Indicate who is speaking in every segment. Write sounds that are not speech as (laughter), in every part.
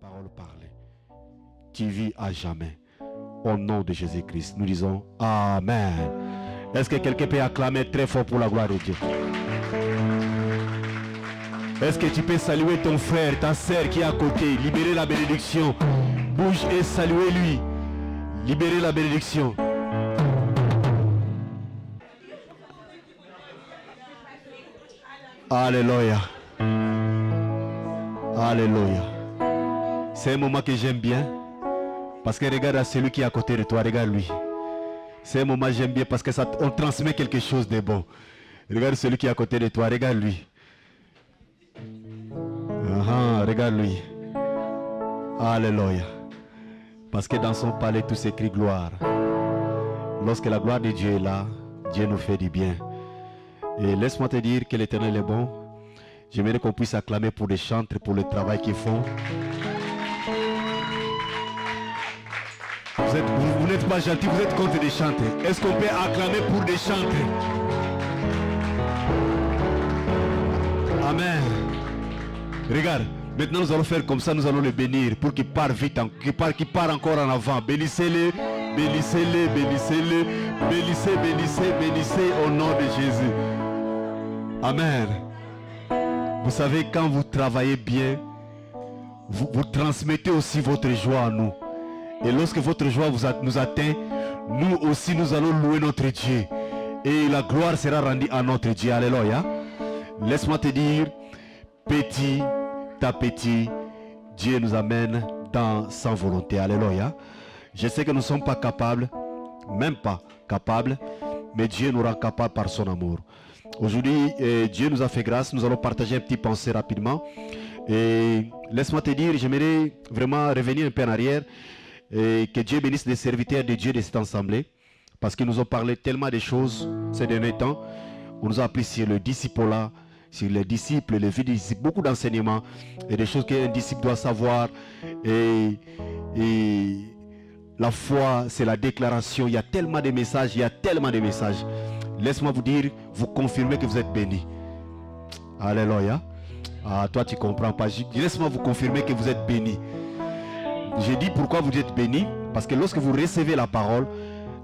Speaker 1: parole parler. Tu vis à jamais. Au nom de Jésus-Christ, nous disons Amen. Est-ce que quelqu'un peut acclamer très fort pour la gloire de Dieu? Est-ce que tu peux saluer ton frère, ta sœur qui est à côté, libérer la bénédiction Bouge et saluer lui. Libérer la bénédiction. Alléluia. Alléluia. C'est un moment que j'aime bien. Parce que regarde à celui qui est à côté de toi, regarde lui. C'est un moment que j'aime bien parce que ça, on transmet quelque chose de bon. Regarde celui qui est à côté de toi, regarde lui. Ah, regarde lui. Alléluia. Parce que dans son palais, tout s'écrit gloire. Lorsque la gloire de Dieu est là, Dieu nous fait du bien. Et laisse-moi te dire que l'éternel est bon. J'aimerais qu'on puisse acclamer pour les chantres, pour le travail qu'ils font. Vous, êtes- vous- vous n'êtes pas gentil, vous êtes contre des chantres. Est-ce qu'on peut acclamer pour des chantres Amen. Regarde, maintenant nous allons faire comme ça, nous allons le bénir pour qu'il part vite, qu'il part, encore en avant. Bénissez-le, bénissez-le, bénissez-le, bénissez, bénissez, bénissez au nom de Jésus. Amen. Vous savez, quand vous travaillez bien, vous transmettez aussi votre joie à nous. Et lorsque votre joie vous nous atteint, nous aussi nous allons louer notre Dieu. Et la gloire sera rendue à notre Dieu. Alléluia. Laisse-moi te dire, petit à petit, Dieu nous amène dans sa volonté. Alléluia. Je sais que nous ne sommes pas capables, même pas capables, mais Dieu nous rend capables par son amour. Aujourd'hui, euh, Dieu nous a fait grâce. Nous allons partager un petit pensée rapidement. Et laisse-moi te dire, j'aimerais vraiment revenir un peu en arrière. Et que Dieu bénisse les serviteurs de Dieu de cette assemblée. Parce qu'ils nous ont parlé tellement de choses ces derniers temps. On nous a appris sur le disciple-là, sur les disciples, les vies des disciples, beaucoup d'enseignements et des choses qu'un disciple doit savoir. Et, la foi, c'est la déclaration. Il y a tellement de messages, il y a tellement de messages. Laisse-moi vous dire, vous confirmez que vous êtes bénis. Alléluia. Ah, toi, tu comprends pas. Laisse-moi vous confirmer que vous êtes bénis. J'ai dit pourquoi vous êtes bénis. Parce que lorsque vous recevez la parole,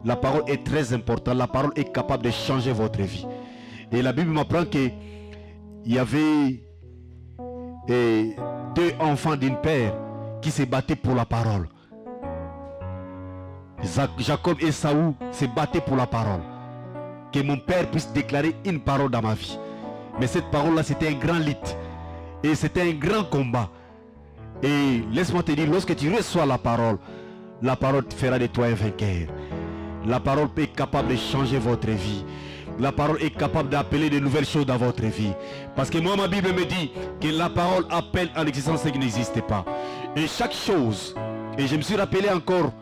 Speaker 1: la parole est très importante. La parole est capable de changer votre vie. Et la Bible m'apprend que il y avait deux enfants d'une père qui se battaient pour la parole. Jacob et Saoul se battaient pour la parole. Que mon père puisse déclarer une parole dans ma vie. Mais cette parole-là, c'était un grand lit. Et c'était un grand combat. Et laisse-moi te dire, lorsque tu reçois la parole, la parole fera de toi un vainqueur. La parole est capable de changer votre vie. La parole est capable d'appeler de nouvelles choses dans votre vie. Parce que moi, ma Bible me dit que la parole appelle en existence ce qui n'existe pas. Et chaque chose, et je me suis rappelé encore,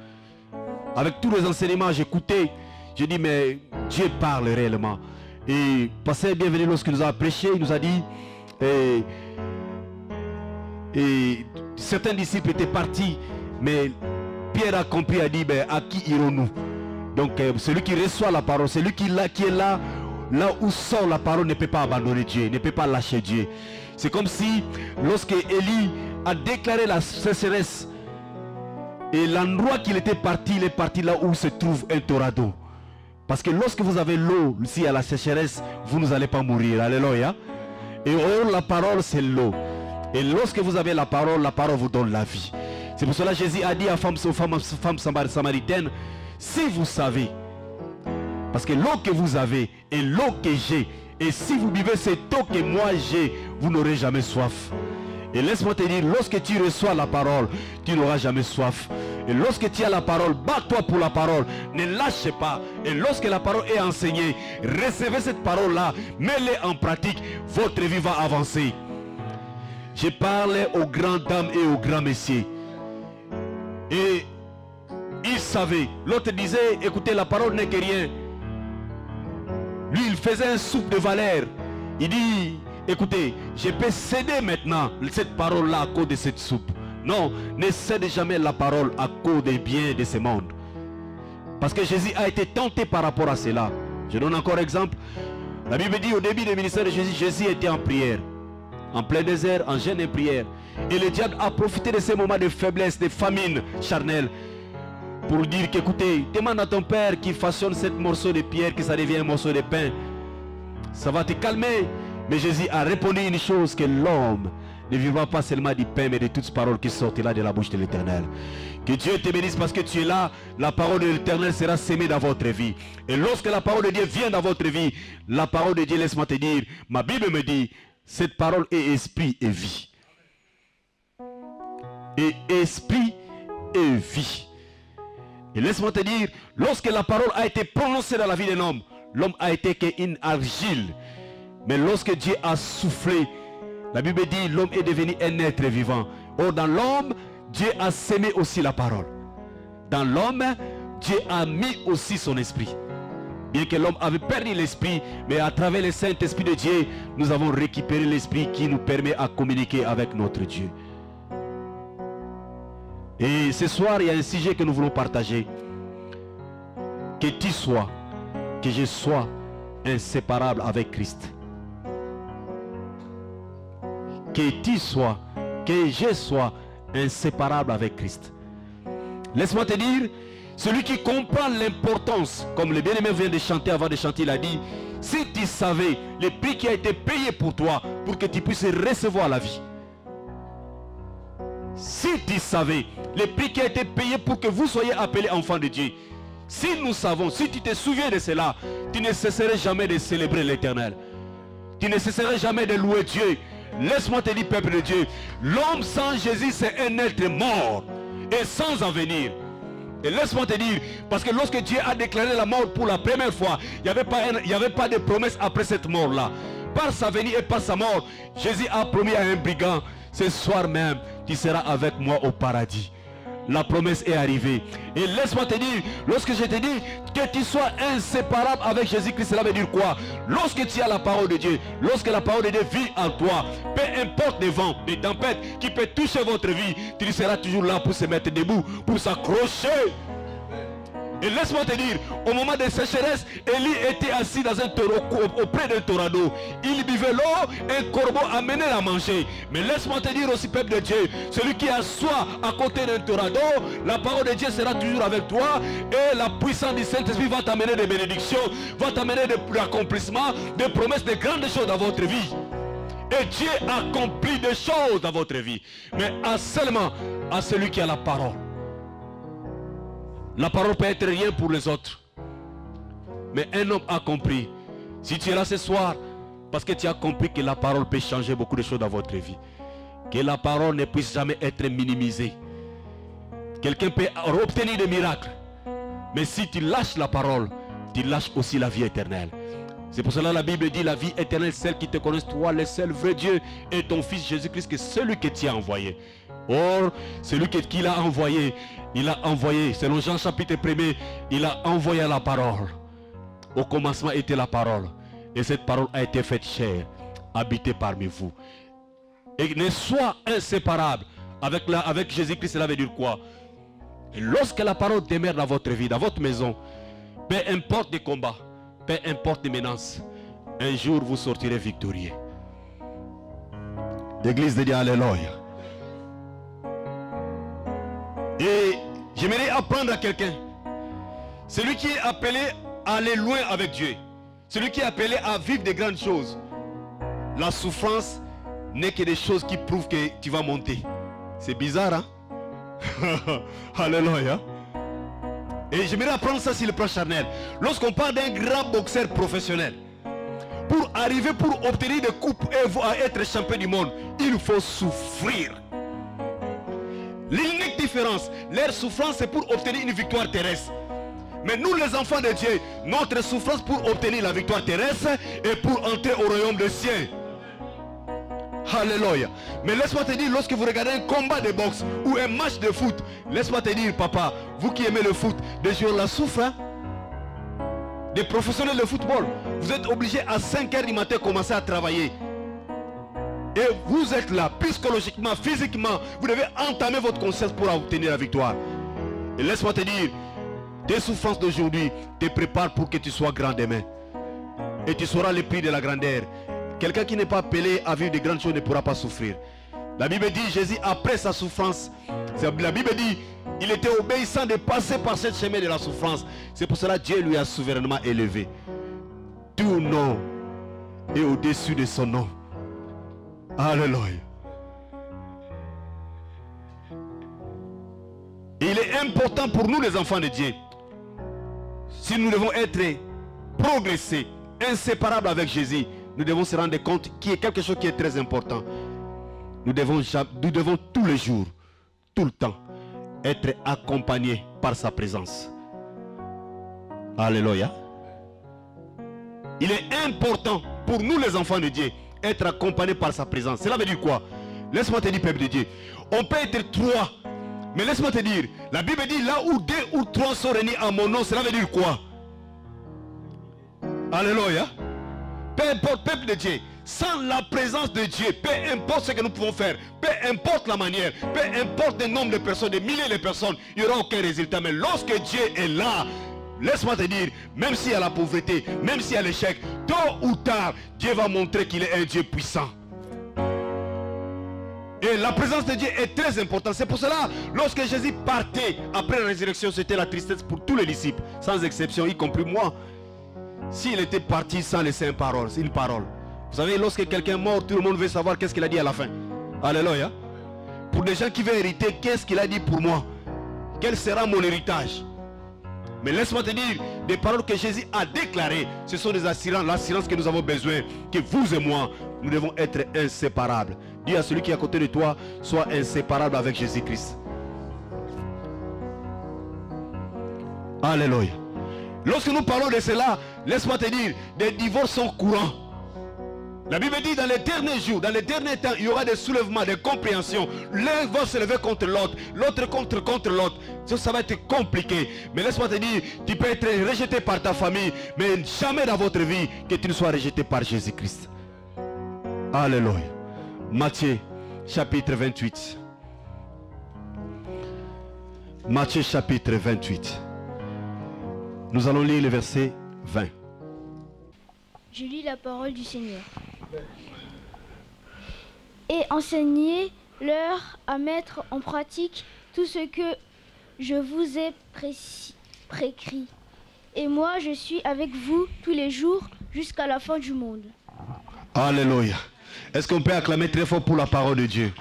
Speaker 1: avec tous les enseignements, j'écoutais, j'ai dit, mais Dieu parle réellement. Et Pasteur Bienvenu, lorsqu'il nous a prêché, il nous a dit, eh, et certains disciples étaient partis, mais Pierre a compris, a dit, ben, à qui irons-nous? Donc euh, celui qui reçoit la parole, celui qui, là, qui est là, là où sort la parole, ne peut pas abandonner Dieu, ne peut pas lâcher Dieu. C'est comme si, lorsque Élie a déclaré la sécheresse, et l'endroit qu'il était parti, il est parti là où se trouve un d'eau. Parce que lorsque vous avez l'eau, si à la sécheresse, vous n'allez pas mourir. Alléluia. Et or, la parole, c'est l'eau. Et lorsque vous avez la parole, la parole vous donne la vie. C'est pour cela que Jésus a dit à femme, aux femmes, femmes samar- samaritaines, si vous savez, parce que l'eau que vous avez est l'eau que j'ai, et si vous buvez cette eau que moi j'ai, vous n'aurez jamais soif. Et laisse-moi te dire, lorsque tu reçois la parole, tu n'auras jamais soif. Et lorsque tu as la parole, bats-toi pour la parole. Ne lâche pas. Et lorsque la parole est enseignée, recevez cette parole-là, mets-les en pratique. Votre vie va avancer. Je parlais aux grandes dames et aux grands messieurs. Et ils savaient. L'autre disait, écoutez, la parole n'est que rien. Lui, il faisait un soupe de valeur. Il dit, écoutez, je peux céder maintenant cette parole-là à cause de cette soupe. Non, ne cède jamais la parole à cause des biens de ce monde. Parce que Jésus a été tenté par rapport à cela. Je donne encore exemple. La Bible dit au début du ministère de Jésus, Jésus était en prière. En plein désert, en jeûne et prière. Et le diable a profité de ces moments de faiblesse, de famine charnelle, pour dire qu'écoutez, demande à ton père qui façonne ce morceau de pierre, que ça devienne un morceau de pain. Ça va te calmer. Mais Jésus a répondu une chose que l'homme ne vivra pas seulement du pain, mais de toutes paroles qui sortent là de la bouche de l'Éternel. Que Dieu te bénisse parce que tu es là. La parole de l'Éternel sera sémée dans votre vie. Et lorsque la parole de Dieu vient dans votre vie, la parole de Dieu, laisse-moi te dire, ma Bible me dit, cette parole est esprit et vie. Et esprit et vie. Et laisse-moi te dire, lorsque la parole a été prononcée dans la vie d'un homme, l'homme a été qu'une argile. Mais lorsque Dieu a soufflé, la Bible dit l'homme est devenu un être vivant. Or dans l'homme, Dieu a sémé aussi la parole. Dans l'homme, Dieu a mis aussi son esprit. Bien que l'homme avait perdu l'esprit, mais à travers le Saint-Esprit de Dieu, nous avons récupéré l'esprit qui nous permet à communiquer avec notre Dieu. Et ce soir, il y a un sujet que nous voulons partager. Que tu sois, que je sois inséparable avec Christ. Que tu sois, que je sois inséparable avec Christ. Laisse-moi te dire, celui qui comprend l'importance, comme le bien-aimé vient de chanter avant de chanter, il a dit, si tu savais le prix qui a été payé pour toi, pour que tu puisses recevoir la vie. Si tu savais le prix qui a été payé pour que vous soyez appelés enfants de Dieu. Si nous savons, si tu te souviens de cela, tu ne cesserais jamais de célébrer l'éternel. Tu ne cesserais jamais de louer Dieu. Laisse-moi te dire, peuple de Dieu, l'homme sans Jésus, c'est un être mort et sans avenir. Et laisse-moi te dire, parce que lorsque Dieu a déclaré la mort pour la première fois, il n'y avait, pas de promesse après cette mort-là. Par sa venue et par sa mort, Jésus a promis à un brigand, ce soir même, tu seras avec moi au paradis. La promesse est arrivée. Et laisse-moi te dire, lorsque je te dis que tu sois inséparable avec Jésus-Christ, cela veut dire quoi? Lorsque tu as la parole de Dieu, lorsque la parole de Dieu vit en toi, peu importe les vents, les tempêtes qui peuvent toucher votre vie, tu seras toujours là pour se mettre debout, pour s'accrocher et laisse-moi te dire, au moment des sécheresses, Élie était assis dans un taureau, auprès d'un torado. Il buvait l'eau, un corbeau amenait à manger. Mais laisse-moi te dire aussi, peuple de Dieu, celui qui assoit à côté d'un torado, la parole de Dieu sera toujours avec toi et la puissance du Saint-Esprit va t'amener des bénédictions, va t'amener de l'accomplissements, des promesses, de grandes choses dans votre vie. Et Dieu accomplit des choses dans votre vie. Mais à seulement à celui qui a la parole. La parole peut être rien pour les autres. Mais un homme a compris. Si tu es là ce soir, parce que tu as compris que la parole peut changer beaucoup de choses dans votre vie. Que la parole ne puisse jamais être minimisée. Quelqu'un peut obtenir des miracles. Mais si tu lâches la parole, tu lâches aussi la vie éternelle. C'est pour cela que la Bible dit la vie éternelle, celle qui te connaisse, toi, le seul vrai Dieu, et ton Fils Jésus-Christ, que celui que tu as envoyé. Or, celui qu'il a envoyé, il a envoyé, selon Jean chapitre 1 il a envoyé la parole. Au commencement était la parole. Et cette parole a été faite chère, habitée parmi vous. Et ne soit inséparable avec, Jésus-Christ, cela veut dire quoi? Lorsque la parole demeure dans votre vie, dans votre maison, peu importe les combats, peu importe les menaces, un jour vous sortirez victorieux. L'église de Dieu, Alléluia. J'aimerais apprendre à quelqu'un. Celui qui est appelé à aller loin avec Dieu. Celui qui est appelé à vivre des grandes choses. La souffrance n'est que des choses qui prouvent que tu vas monter. C'est bizarre, hein? (laughs) Alléluia. Et j'aimerais apprendre ça sur le plan charnel. Lorsqu'on parle d'un grand boxeur professionnel, pour arriver, pour obtenir des coupes et être champion du monde, il faut souffrir. L'unique différence, leur souffrance, c'est pour obtenir une victoire terrestre. Mais nous, les enfants de Dieu, notre souffrance pour obtenir la victoire terrestre et pour entrer au royaume des cieux. Alléluia. Mais laisse-moi te dire, lorsque vous regardez un combat de boxe ou un match de foot, laisse-moi te dire, papa, vous qui aimez le foot, des joueurs la souffrent. Hein. Des professionnels de football, vous êtes obligés à 5 h du matin commencer à travailler. Et vous êtes là, psychologiquement, physiquement. Vous devez entamer votre conscience pour obtenir la victoire. Et laisse-moi te dire, tes souffrances d'aujourd'hui te préparent pour que tu sois grand demain. Et tu sauras le prix de la grandeur. Quelqu'un qui n'est pas appelé à vivre de grandes choses ne pourra pas souffrir. La Bible dit, Jésus, après sa souffrance, la Bible dit, il était obéissant de passer par cette chemin de la souffrance. C'est pour cela que Dieu lui a souverainement élevé. Tout nom est au-dessus de son nom. Alléluia. Il est important pour nous les enfants de Dieu. Si nous devons être progressés, inséparables avec Jésus, nous devons se rendre compte qu'il y a quelque chose qui est très important. Nous devons, nous devons tous les jours, tout le temps, être accompagnés par sa présence. Alléluia. Il est important pour nous les enfants de Dieu, être accompagnés par sa présence. Cela veut dire quoi? Laisse-moi te dire, peuple de Dieu. On peut être trois. Mais laisse-moi te dire, la Bible dit là où deux ou trois sont réunis à mon nom, cela veut dire quoi? Alléluia. Peu importe, peuple de Dieu, sans la présence de Dieu, peu importe ce que nous pouvons faire, peu importe la manière, peu importe le nombre de personnes, des milliers de personnes, il n'y aura aucun résultat. Mais lorsque Dieu est là, laisse-moi te dire, même s'il y a la pauvreté, même s'il y a l'échec, tôt ou tard, Dieu va montrer qu'il est un Dieu puissant. Et la présence de Dieu est très importante. C'est pour cela, lorsque Jésus partait après la résurrection, c'était la tristesse pour tous les disciples, sans exception, y compris moi. S'il était parti sans laisser une parole, une parole. Vous savez, lorsque quelqu'un mort, tout le monde veut savoir qu'est-ce qu'il a dit à la fin. Alléluia. Pour des gens qui veulent hériter, qu'est-ce qu'il a dit pour moi? Quel sera mon héritage? Mais laisse-moi te dire, des paroles que Jésus a déclarées, ce sont des assurances, l'assurance que nous avons besoin, que vous et moi, nous devons être inséparables. Dis à celui qui est à côté de toi, sois inséparable avec Jésus-Christ. Alléluia. Lorsque nous parlons de cela, laisse-moi te dire, des divorces sont courants. La Bible dit dans les derniers jours, dans les derniers temps, il y aura des soulèvements, des compréhensions. L'un va se lever contre l'autre, l'autre contre contre l'autre. Ça, va être compliqué. Mais laisse-moi te dire, tu peux être rejeté par ta famille, mais jamais dans votre vie que tu ne sois rejeté par Jésus-Christ. Alléluia. Matthieu chapitre 28. Matthieu chapitre 28. Nous allons lire le verset 20.
Speaker 2: Je lis la parole du Seigneur. Et enseignez-leur à mettre en pratique tout ce que je vous ai précrit. Et moi, je suis avec vous tous les jours jusqu'à la fin du monde.
Speaker 1: Alléluia. Est-ce qu'on peut acclamer très fort pour la parole de Dieu?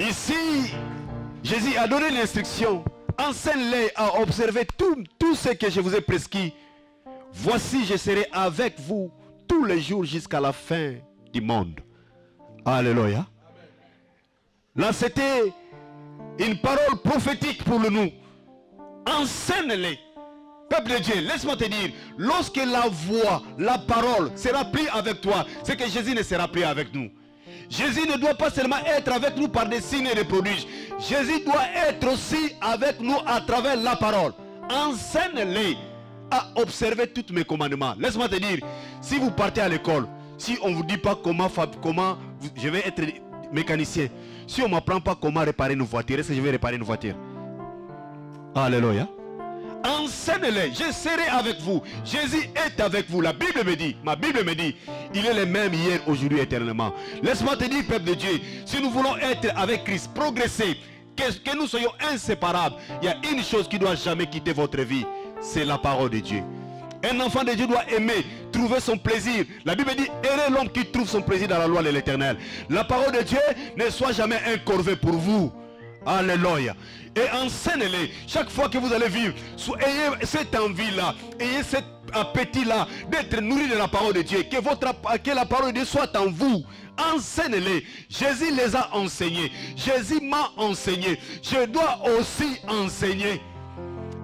Speaker 1: Ici, Jésus a donné l'instruction enseigne-les à observer tout, tout ce que je vous ai prescrit. Voici, je serai avec vous tous les jours jusqu'à la fin du monde. Alléluia. Là, c'était une parole prophétique pour nous. Enseigne-les. Peuple de Dieu, laisse-moi te dire, lorsque la voix, la parole sera prise avec toi, c'est que Jésus ne sera plus avec nous. Jésus ne doit pas seulement être avec nous par des signes et des prodiges. Jésus doit être aussi avec nous à travers la parole. Enseigne-les à observer tous mes commandements. Laisse-moi te dire, si vous partez à l'école, si on ne vous dit pas comment, comment je vais être mécanicien, si on ne m'apprend pas comment réparer une voiture, est-ce que je vais réparer une voiture? Alléluia. Enseigne-les, je serai avec vous. Jésus est avec vous. La Bible me dit, ma Bible me dit, il est le même hier, aujourd'hui, éternellement. Laisse-moi te dire, peuple de Dieu, si nous voulons être avec Christ, progresser, que, que nous soyons inséparables, il y a une chose qui ne doit jamais quitter votre vie, c'est la parole de Dieu. Un enfant de Dieu doit aimer, trouver son plaisir. La Bible dit, heureux l'homme qui trouve son plaisir dans la loi de l'éternel. La parole de Dieu ne soit jamais un corvée pour vous. Alléluia. Et enseignez-les. Chaque fois que vous allez vivre, ayez cette envie-là, ayez cet appétit-là d'être nourri de la parole de Dieu. Que, votre, que la parole de Dieu soit en vous. Enseignez-les. Jésus les a enseignés. Jésus m'a enseigné. Je dois aussi enseigner.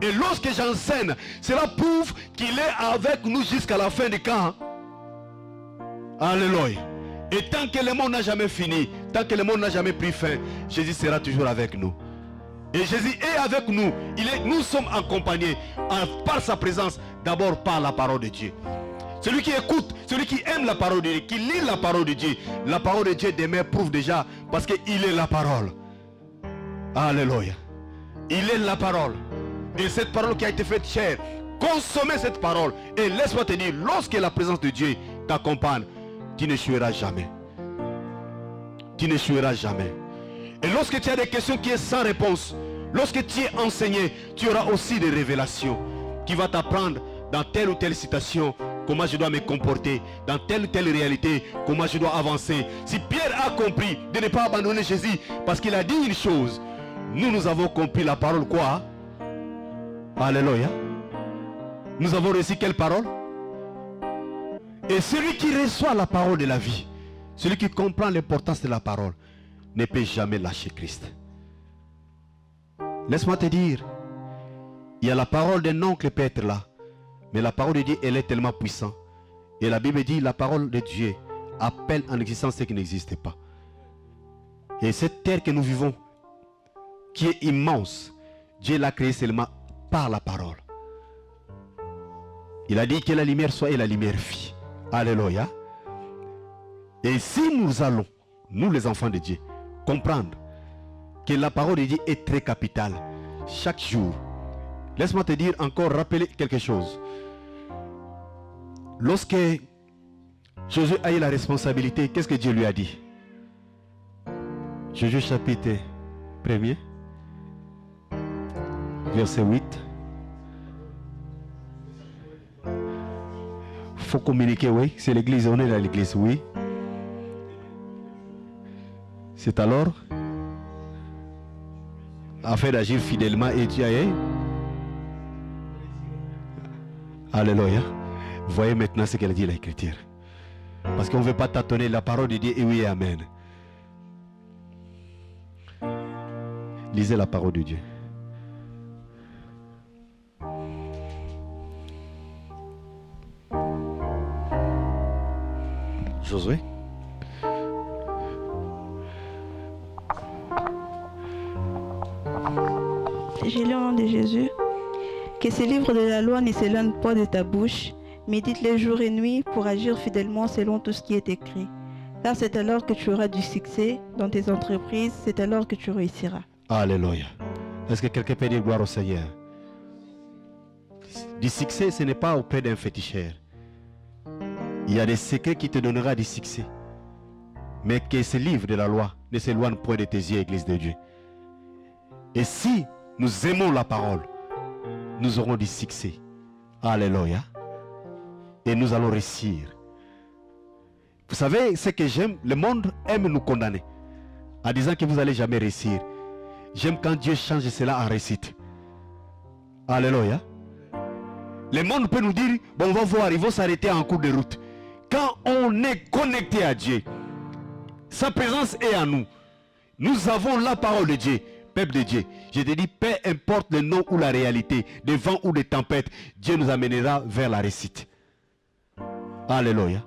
Speaker 1: Et lorsque j'enseigne, cela prouve qu'il est avec nous jusqu'à la fin du camp. Alléluia. Et tant que le monde n'a jamais fini, tant que le monde n'a jamais pris fin, Jésus sera toujours avec nous. Et Jésus est avec nous. Il est, nous sommes accompagnés par sa présence, d'abord par la parole de Dieu. Celui qui écoute, celui qui aime la parole de Dieu, qui lit la parole de Dieu, la parole de Dieu demain prouve déjà parce qu'il est la parole. Alléluia. Il est la parole. Et cette parole qui a été faite chère consommer cette parole. Et laisse-moi te dire, lorsque la présence de Dieu t'accompagne, tu ne jamais. Tu ne jamais. Et lorsque tu as des questions qui sont sans réponse, lorsque tu es enseigné, tu auras aussi des révélations qui vont t'apprendre dans telle ou telle situation comment je dois me comporter, dans telle ou telle réalité, comment je dois avancer. Si Pierre a compris de ne pas abandonner Jésus parce qu'il a dit une chose, nous, nous avons compris la parole quoi? Alléluia. Nous avons reçu quelle parole? Et celui qui reçoit la parole de la vie, celui qui comprend l'importance de la parole, ne peut jamais lâcher Christ. Laisse-moi te dire, il y a la parole d'un oncle peut être là, mais la parole de Dieu, elle est tellement puissante. Et la Bible dit, la parole de Dieu appelle en existence ce qui n'existe pas. Et cette terre que nous vivons, qui est immense, Dieu l'a créée seulement par la parole. Il a dit que la lumière soit et la lumière fit. Alléluia. Et si nous allons, nous les enfants de Dieu, comprendre que la parole de Dieu est très capitale, chaque jour, laisse-moi te dire encore, rappeler quelque chose. Lorsque Jésus a eu la responsabilité, qu'est-ce que Dieu lui a dit? Jésus chapitre 1er, verset 8. faut communiquer, oui. C'est l'église, on est à l'église, oui. C'est alors afin d'agir fidèlement et tu Alléluia. Voyez maintenant ce qu'elle dit l'écriture. Parce qu'on ne veut pas tâtonner la parole de Dieu et oui, Amen. Lisez la parole de Dieu. Josué?
Speaker 3: J'ai lu au nom de Jésus que ces livres de la loi ne s'éloignent pas de ta bouche, médite les jours et nuits pour agir fidèlement selon tout ce qui est écrit. Car c'est alors que tu auras du succès dans tes entreprises, c'est alors que tu réussiras.
Speaker 1: Alléluia. Est-ce que quelqu'un peut dire gloire au Seigneur? Du succès, ce n'est pas auprès d'un féticheur. Il y a des secrets qui te donnera du succès. Mais que ce livre de la loi ne s'éloigne point de tes yeux, Église de Dieu. Et si nous aimons la parole, nous aurons du succès. Alléluia. Et nous allons réussir. Vous savez ce que j'aime? Le monde aime nous condamner en disant que vous n'allez jamais réussir. J'aime quand Dieu change cela en réussite. Alléluia. Le monde peut nous dire, bon, on va voir, ils vont s'arrêter en cours de route. Quand on est connecté à Dieu, sa présence est à nous. Nous avons la parole de Dieu, peuple de Dieu. Je te dis, peu importe le nom ou la réalité, des vents ou des tempêtes, Dieu nous amènera vers la réussite. Alléluia.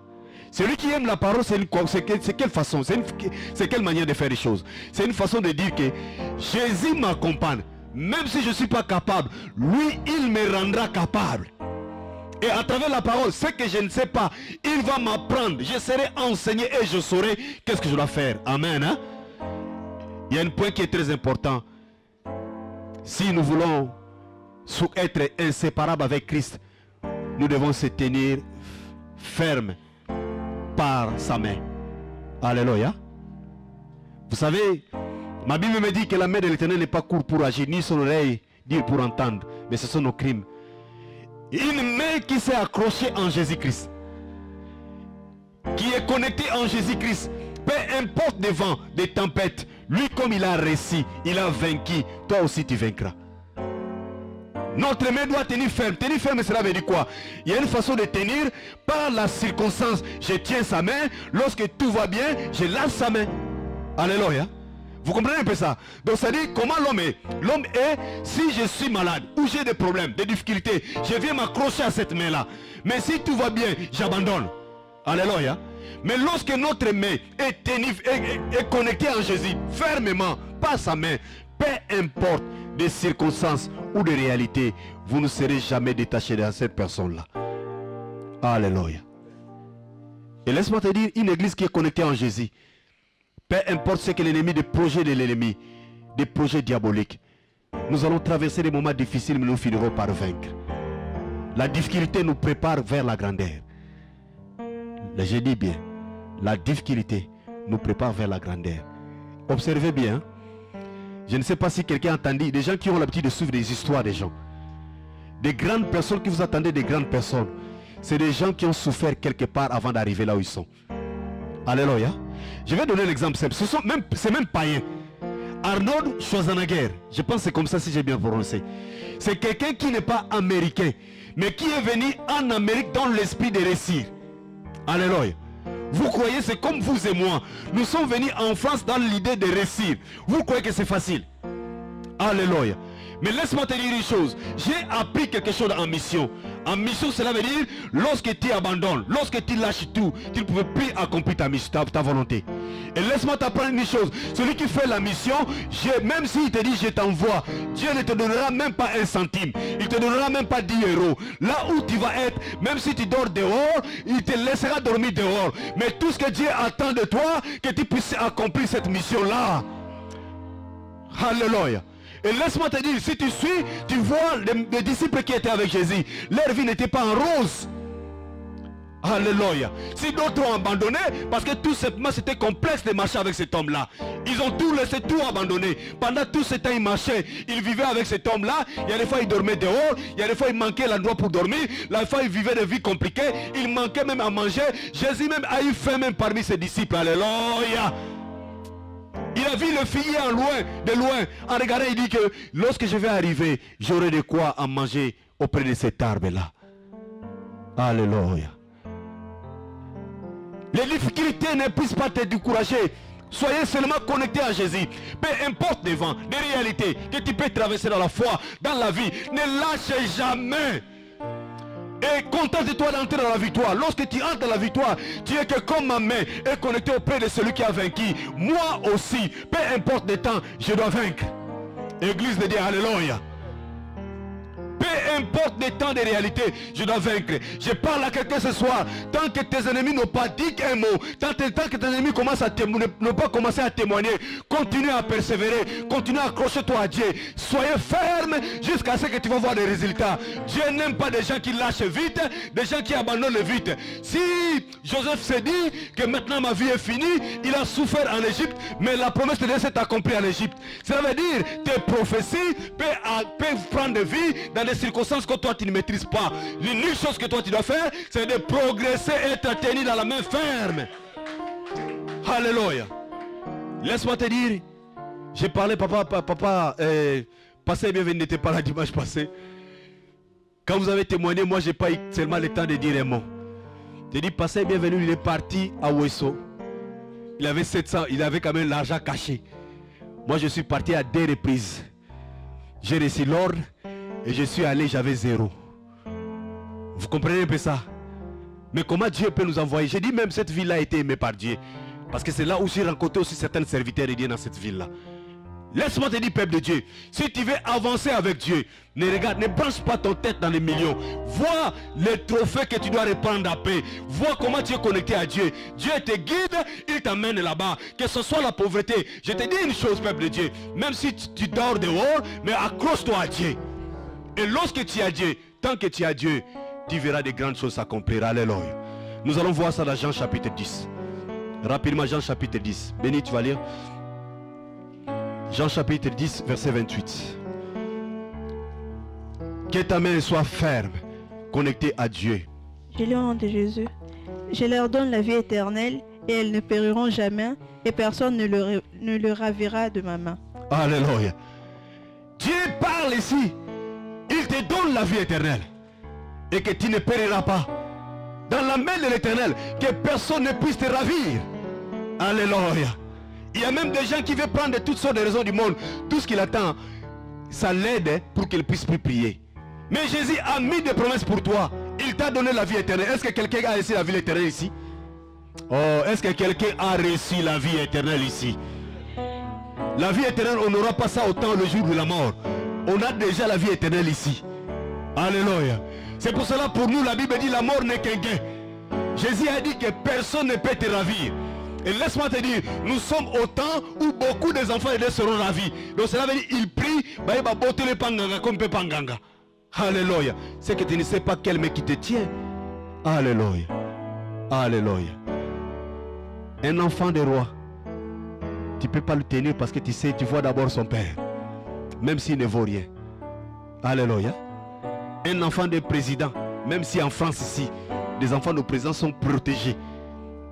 Speaker 1: Celui qui aime la parole, c'est quelle façon C'est quelle manière de faire les choses C'est une façon de dire que Jésus m'accompagne. Même si je ne suis pas capable, lui, il me rendra capable. Et à travers la parole, ce que je ne sais pas, il va m'apprendre. Je serai enseigné et je saurai qu'est-ce que je dois faire. Amen. Hein? Il y a un point qui est très important. Si nous voulons être inséparables avec Christ, nous devons se tenir fermes par sa main. Alléluia. Vous savez, ma Bible me dit que la main de l'éternel n'est pas courte pour agir, ni son oreille dire pour entendre, mais ce sont nos crimes. Une main qui s'est accrochée en Jésus-Christ, qui est connectée en Jésus-Christ, peu importe des vents, des tempêtes, lui comme il a réussi, il a vaincu, toi aussi tu vaincras. Notre main doit tenir ferme. Tenir ferme, cela veut dire quoi? Il y a une façon de tenir par la circonstance. Je tiens sa main. Lorsque tout va bien, je lâche sa main. Alléluia. Vous comprenez un peu ça? Donc ça dit comment l'homme est? L'homme est, si je suis malade ou j'ai des problèmes, des difficultés, je viens m'accrocher à cette main-là. Mais si tout va bien, j'abandonne. Alléluia. Mais lorsque notre main est, est, est connectée en Jésus, fermement, pas sa main, peu importe des circonstances ou des réalités, vous ne serez jamais détaché de cette personne-là. Alléluia. Et laisse-moi te dire, une église qui est connectée en Jésus, peu importe ce que l'ennemi, des projets de l'ennemi, des projets diaboliques, nous allons traverser des moments difficiles, mais nous finirons par vaincre. La difficulté nous prépare vers la grandeur. Je dis bien, la difficulté nous prépare vers la grandeur. Observez bien. Je ne sais pas si quelqu'un a entendu des gens qui ont l'habitude de suivre des histoires des gens. Des grandes personnes qui vous attendez des grandes personnes. C'est des gens qui ont souffert quelque part avant d'arriver là où ils sont. Alléluia. Je vais donner l'exemple simple. Ce sont même, c'est même païen. Arnold Schwarzenegger, je pense que c'est comme ça si j'ai bien prononcé. C'est quelqu'un qui n'est pas américain, mais qui est venu en Amérique dans l'esprit de récits. Alléluia. Vous croyez, c'est comme vous et moi. Nous sommes venus en France dans l'idée de récits. Vous croyez que c'est facile? Alléluia. Mais laisse-moi te dire une chose. J'ai appris quelque chose en mission. En mission, cela veut dire lorsque tu abandonnes, lorsque tu lâches tout, tu ne peux plus accomplir ta, mission, ta, volonté. Et laisse-moi t'apprendre une chose. Celui qui fait la mission, même s'il te dit je t'envoie, Dieu ne te donnera même pas un centime. Il te donnera même pas 10 euros. Là où tu vas être, même si tu dors dehors, il te laissera dormir dehors. Mais tout ce que Dieu attend de toi, que tu puisses accomplir cette mission-là. Alléluia. Et laisse-moi te dire, si tu suis, tu vois les, les disciples qui étaient avec Jésus, leur vie n'était pas en rose. Alléluia. Si d'autres ont abandonné, parce que tout simplement c'était complexe de marcher avec cet homme-là. Ils ont tout laissé, tout abandonné. Pendant tout ce temps, ils marchaient. Ils vivaient avec cet homme-là. Il y a des fois, ils dormaient dehors. Il y a des fois, ils manquaient l'endroit pour dormir. La fois, ils vivaient des vies compliquées. Ils manquaient même à manger. Jésus même a eu faim même parmi ses disciples. Alléluia. Il a vu le figuier en loin, de loin. En regardant, il dit que lorsque je vais arriver, j'aurai de quoi en manger auprès de cet arbre-là. Alléluia. Les difficultés ne puissent pas te décourager. Soyez seulement connectés à Jésus. Peu importe des vents, des réalités que tu peux traverser dans la foi, dans la vie. Ne lâche jamais. Et contente-toi d'entrer dans la victoire. Lorsque tu entres dans la victoire, tu es que comme ma main est connectée auprès de celui qui a vaincu. Moi aussi, peu importe le temps, je dois vaincre. Église de Dieu, Alléluia. Peu importe les temps de réalité, je dois vaincre. Je parle à quelqu'un ce soir. Tant que tes ennemis n'ont pas dit qu'un mot, tant, tant que tes ennemis à n'ont pas commencé à témoigner, continue à persévérer, continue à accrocher toi à Dieu. Soyez ferme jusqu'à ce que tu vas voir des résultats. Dieu n'aime pas des gens qui lâchent vite, des gens qui abandonnent vite. Si Joseph s'est dit que maintenant ma vie est finie, il a souffert en Égypte, mais la promesse de Dieu s'est accomplie en Égypte. Cela veut dire tes prophéties peuvent, peuvent prendre vie dans des circonstances que toi tu ne maîtrises pas. L'unique chose que toi tu dois faire, c'est de progresser et être tenu dans la main ferme. Alléluia. Laisse-moi te dire, j'ai parlé, papa, papa, euh, passé bienvenue n'était pas là dimanche passé. Quand vous avez témoigné, moi j'ai pas eu seulement le temps de dire un mot. J'ai dit, passé bienvenue, il est parti à Ouesso. Il avait 700, il avait quand même l'argent caché. Moi je suis parti à deux reprises. J'ai reçu l'ordre et je suis allé, j'avais zéro. Vous comprenez un peu ça? Mais comment Dieu peut nous envoyer? J'ai dit même cette ville-là a été aimée par Dieu. Parce que c'est là où j'ai rencontré aussi certains serviteurs de Dieu dans cette ville-là. Laisse-moi te dire, peuple de Dieu, si tu veux avancer avec Dieu, ne regarde, ne branche pas ton tête dans les millions. Vois les trophées que tu dois reprendre à paix. Vois comment tu es connecté à Dieu. Dieu te guide, il t'amène là-bas. Que ce soit la pauvreté. Je te dis une chose, peuple de Dieu. Même si tu dors dehors, mais accroche-toi à Dieu. Et lorsque tu as Dieu, tant que tu as Dieu, tu verras des grandes choses s'accomplir. Alléluia. Nous allons voir ça dans Jean chapitre 10. Rapidement, Jean chapitre 10. Béni, tu vas lire. Jean chapitre 10, verset 28. Que ta main soit ferme, connectée à Dieu.
Speaker 3: Au nom de Jésus. Je leur donne la vie éternelle et elles ne périront jamais et personne ne le, ne le ravira de ma main.
Speaker 1: Alléluia. Dieu parle ici. Donne la vie éternelle. Et que tu ne périras pas. Dans la main de l'éternel. Que personne ne puisse te ravir. Alléluia. Il y a même des gens qui veulent prendre toutes sortes de raisons du monde. Tout ce qu'il attend, ça l'aide pour qu'il puisse plus prier. Mais Jésus a mis des promesses pour toi. Il t'a donné la vie éternelle. Est-ce que quelqu'un a reçu la vie éternelle ici? Oh, est-ce que quelqu'un a reçu la vie éternelle ici? La vie éternelle, on n'aura pas ça autant le jour de la mort. On a déjà la vie éternelle ici. Alléluia. C'est pour cela, pour nous, la Bible dit la mort n'est qu'un gain. Jésus a dit que personne ne peut te ravir. Et laisse-moi te dire, nous sommes au temps où beaucoup des enfants Dieu seront ravis. Donc cela veut dire, ils prient, bah, ils va botter les panganga comme pe panganga. Alléluia. C'est que tu ne sais pas quel mec qui te tient. Alléluia. Alléluia. Un enfant de roi, tu ne peux pas le tenir parce que tu sais, tu vois d'abord son père. Même s'il ne vaut rien. Alléluia. Un enfant de président, même si en France ici, les enfants de président sont protégés.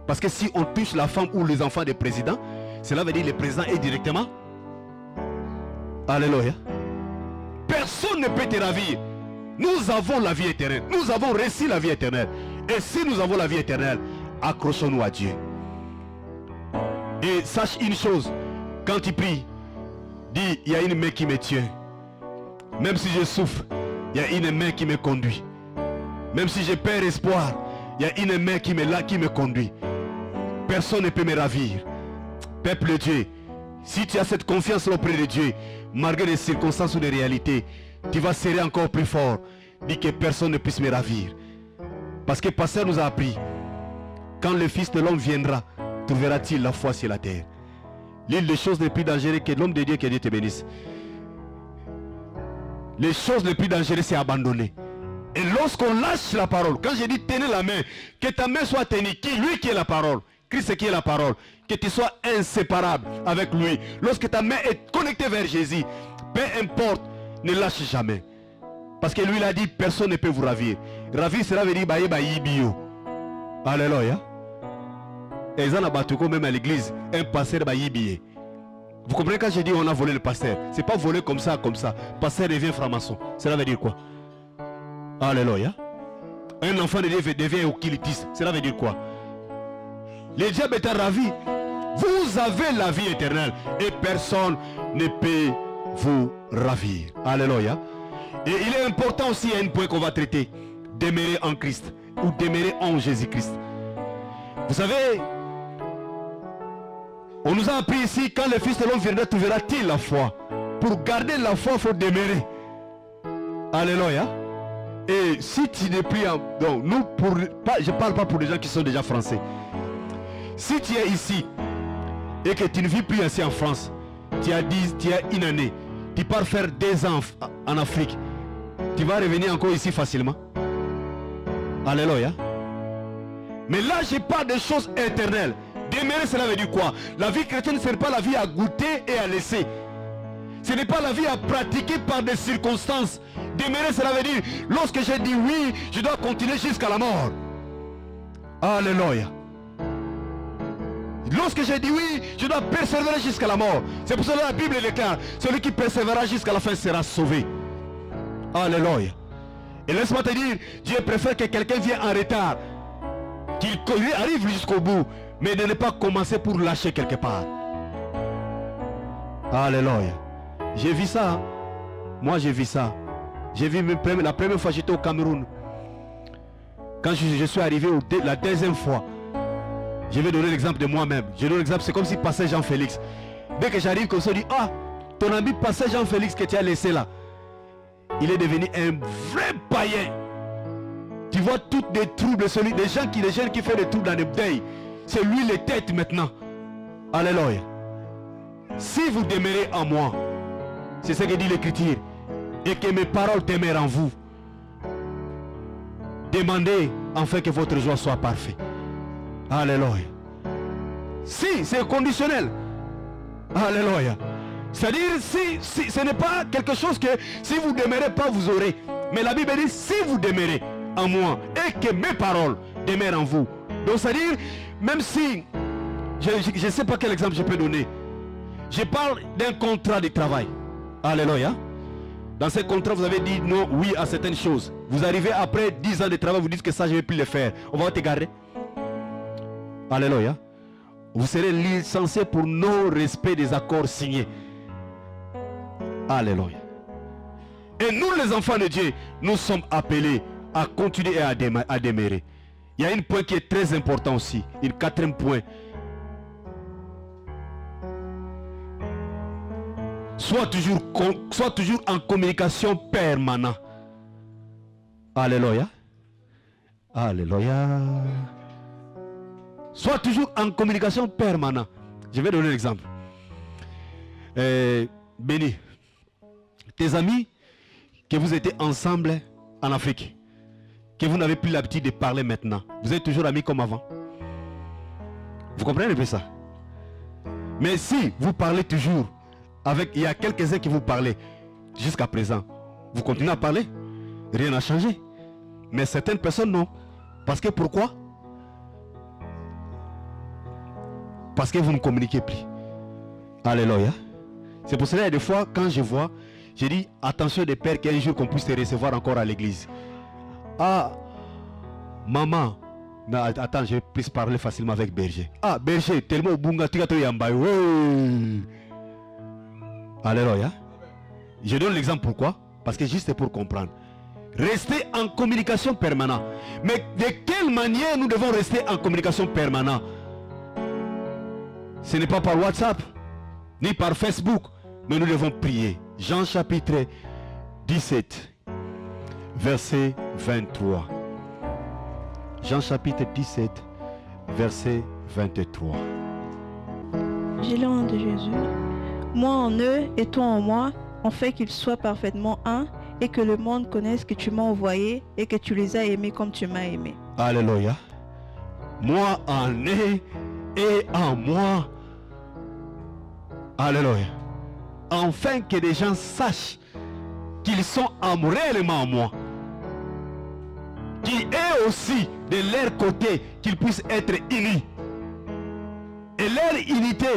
Speaker 1: Parce que si on touche la femme ou les enfants des présidents, cela veut dire que le président est directement. Alléluia. Personne ne peut te ravir. Nous avons la vie éternelle. Nous avons réussi la vie éternelle. Et si nous avons la vie éternelle, accrochons-nous à Dieu. Et sache une chose, quand tu pries, dis, il y a une main qui me tient. Même si je souffre, il y a une main qui me conduit. Même si j'ai perds espoir, il y a une main qui me, là, qui me conduit. Personne ne peut me ravir. Peuple de Dieu, si tu as cette confiance auprès de Dieu, malgré les circonstances ou les réalités, tu vas serrer encore plus fort. Dis que personne ne puisse me ravir. Parce que Pasteur nous a appris, quand le Fils de l'homme viendra, trouvera-t-il la foi sur la terre? L'une des choses les plus dangereuses que l'homme de Dieu, que Dieu te bénisse. Les choses les plus dangereuses, c'est abandonner. Et lorsqu'on lâche la parole, quand je dis tenez la main, que ta main soit tenue, qui lui qui est la parole, Christ qui est la parole, que tu sois inséparable avec lui. Lorsque ta main est connectée vers Jésus, peu importe, ne lâche jamais. Parce que lui il a dit, personne ne peut vous ravir. Ravir, cela veut dire baye baye bio. Alléluia. Et ils en battu même à l'église, un pasteur baye billet. Vous comprenez quand je dis on a volé le pasteur C'est pas volé comme ça, comme ça. Pasteur devient franc-maçon. Cela veut dire quoi? Alléluia. Un enfant de Dieu devient occultiste. Cela veut dire quoi? Le diable est ravi. Vous avez la vie éternelle et personne ne peut vous ravir. Alléluia. Et il est important aussi, un point qu'on va traiter, demeurer en Christ ou demeurer en Jésus-Christ. Vous savez, on nous a appris ici, quand le Fils de l'homme viendra, trouvera-t-il la foi Pour garder la foi, il faut demeurer. Alléluia. Et si tu ne pries, donc nous, pour, je ne parle pas pour les gens qui sont déjà français. Si tu es ici et que tu ne vis plus ici en France, tu as, 10, tu as une année, tu pars faire des ans en Afrique, tu vas revenir encore ici facilement. Alléluia. Mais là, je parle de choses éternelles. Demeurer, cela veut dire quoi? La vie chrétienne, ce n'est pas la vie à goûter et à laisser. Ce n'est pas la vie à pratiquer par des circonstances. Demeurer, cela veut dire, lorsque j'ai dit oui, je dois continuer jusqu'à la mort. Alléluia. Lorsque j'ai dit oui, je dois persévérer jusqu'à la mort. C'est pour cela que la Bible déclare, celui qui persévérera jusqu'à la fin sera sauvé. Alléluia. Et laisse-moi te dire, Dieu préfère que quelqu'un vienne en retard, qu'il arrive jusqu'au bout, mais de ne pas commencer pour lâcher quelque part. Alléluia. J'ai vu ça. Moi, j'ai vu ça. J'ai vu la première fois j'étais au Cameroun. Quand je, suis arrivé la deuxième fois, je vais donner l'exemple de moi-même. Je donne l'exemple, c'est comme si passait Jean-Félix. Dès que j'arrive comme ça, dis, ah, ton ami passait Jean-Félix que tu as laissé là. Il est devenu un vrai païen. Tu vois toutes des troubles, celui, des gens qui, des jeunes qui font des troubles dans les deuil. C'est lui les têtes maintenant. Alléluia. Si vous demeurez en moi, c'est ce que dit l'écriture, et que mes paroles demeurent en vous, demandez enfin que votre joie soit parfaite. Alléluia. Si, c'est conditionnel. Alléluia. C'est-à-dire, si, si, ce n'est pas quelque chose que si vous demeurez pas, vous aurez. Mais la Bible dit, si vous demeurez en moi et que mes paroles demeurent en vous. Donc, c'est-à-dire, même si, je ne sais pas quel exemple je peux donner. Je parle d'un contrat de travail. Alléluia. Dans ce contrat, vous avez dit non, oui à certaines choses. Vous arrivez après 10 ans de travail, vous dites que ça, je ne vais plus le faire. On va te garder. Alléluia. Vous serez licencié pour non-respect des accords signés. Alléluia. Et nous, les enfants de Dieu, nous sommes appelés à continuer et à, demeurer. Il y a un point qui est très important aussi. Un quatrième point. Sois toujours, toujours en communication permanente. Alléluia. Alléluia. Sois toujours en communication permanente. Je vais donner un exemple. Euh, béni. Tes amis que vous étiez ensemble en Afrique, que vous n'avez plus l'habitude de parler maintenant, vous êtes toujours amis comme avant. Vous comprenez un peu ça? Mais si vous parlez toujours avec, il y a quelques-uns qui vous parlez jusqu'à présent, vous continuez à parler, rien n'a changé. Mais certaines personnes non. Parce que pourquoi? Parce que vous ne communiquez plus. Alléluia. C'est pour cela, des fois, quand je vois, je dis, attention des pères qu'un jour qu'on puisse te recevoir encore à l'église. Ah, maman. Non, attends, je puisse parler facilement avec Berger. Ah, Berger, tellement bunga, tu yamba. Alléluia. Je donne l'exemple pourquoi? Parce que juste pour comprendre. Rester en communication permanente. Mais de quelle manière nous devons rester en communication permanente? Ce n'est pas par WhatsApp, ni par Facebook, mais nous devons prier. Jean chapitre 17, verset 23. Jean chapitre 17, verset 23.
Speaker 3: J'ai nom de Jésus. Moi en eux et toi en moi, on fait qu'ils soient parfaitement un et que le monde connaisse que tu m'as envoyé et que tu les as aimés comme tu m'as aimé.
Speaker 1: Alléluia. Moi en eux et en moi. Alléluia. Enfin que les gens sachent qu'ils sont réellement en moi. Aussi de leur côté qu'ils puissent être unis. Et leur unité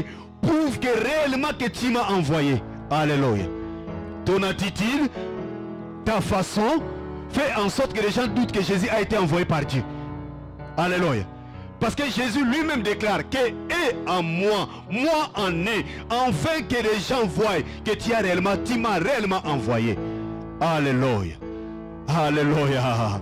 Speaker 1: prouve que réellement que tu m'as envoyé. Alléluia. Ton attitude, ta façon, fait en sorte que les gens doutent que Jésus a été envoyé par Dieu. Alléluia. Parce que Jésus lui-même déclare que est en moi, moi en est, enfin que les gens voient que tu as réellement, tu m'as réellement envoyé. Alléluia. Alléluia.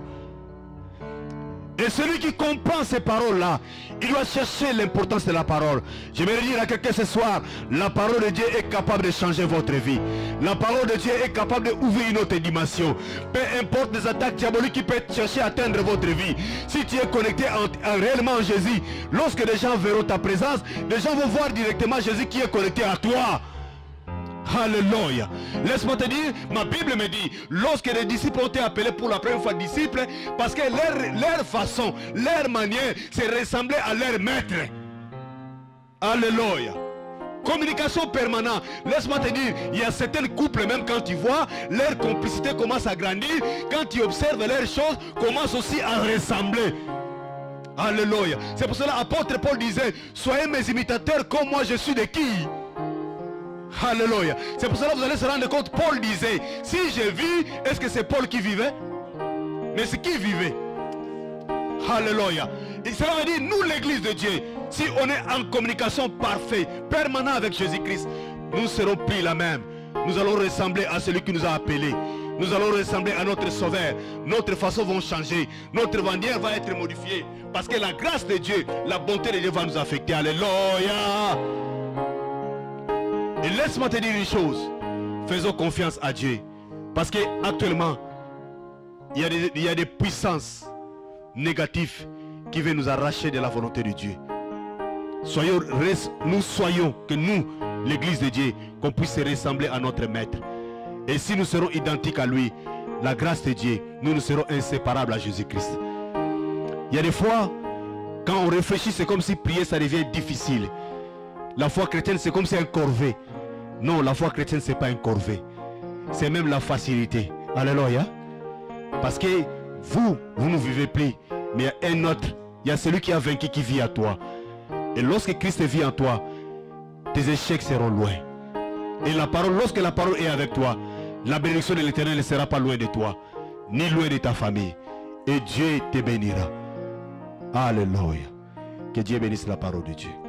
Speaker 1: Et celui qui comprend ces paroles-là, il doit chercher l'importance de la parole. Je vais dire à quelqu'un ce soir, la parole de Dieu est capable de changer votre vie. La parole de Dieu est capable d'ouvrir une autre dimension. Peu importe les attaques diaboliques qui peuvent chercher à atteindre votre vie. Si tu es connecté en, réellement en Jésus, lorsque les gens verront ta présence, les gens vont voir directement Jésus qui est connecté à toi. Alléluia. Laisse-moi te dire, ma Bible me dit, lorsque les disciples ont été appelés pour la première fois disciples, parce que leur, façon, leur manière, c'est ressembler à leur maître. Alléluia. Communication permanente. Laisse-moi te dire, il y a certains couples, même quand tu vois, leur complicité commence à grandir. Quand tu observes leurs choses, commence aussi à ressembler. Alléluia. C'est pour cela l'apôtre Paul disait, soyez mes imitateurs comme moi je suis de qui? Alléluia. C'est pour cela que vous allez se rendre compte, Paul disait, si je vis, est-ce que c'est Paul qui vivait? Mais c'est qui vivait? Alléluia. Et cela veut dire, nous l'église de Dieu, si on est en communication parfaite, permanente avec Jésus-Christ, nous serons plus la même. Nous allons ressembler à celui qui nous a appelés. Nous allons ressembler à notre sauveur. Notre façon va changer. Notre bannière va être modifiée. Parce que la grâce de Dieu, la bonté de Dieu va nous affecter. Alléluia. Et laisse-moi te dire une chose. Faisons confiance à Dieu. Parce qu'actuellement, il, y a des, il y a des puissances négatives qui veulent nous arracher de la volonté de Dieu. Soyons, nous soyons, que nous, l'église de Dieu, qu'on puisse ressembler à notre maître. Et si nous serons identiques à lui, la grâce de Dieu, nous nous serons inséparables à Jésus-Christ. Il y a des fois, quand on réfléchit, c'est comme si prier, ça devient difficile. La foi chrétienne, c'est comme si un corvée. Non, la foi chrétienne, ce n'est pas un corvée. C'est même la facilité. Alléluia. Parce que vous, vous ne vivez plus. Mais il y a un autre. Il y a celui qui a vaincu qui vit à toi. Et lorsque Christ vit en toi, tes échecs seront loin. Et la parole, lorsque la parole est avec toi, la bénédiction de l'éternel ne sera pas loin de toi, ni loin de ta famille. Et Dieu te bénira. Alléluia. Que Dieu bénisse la parole de Dieu.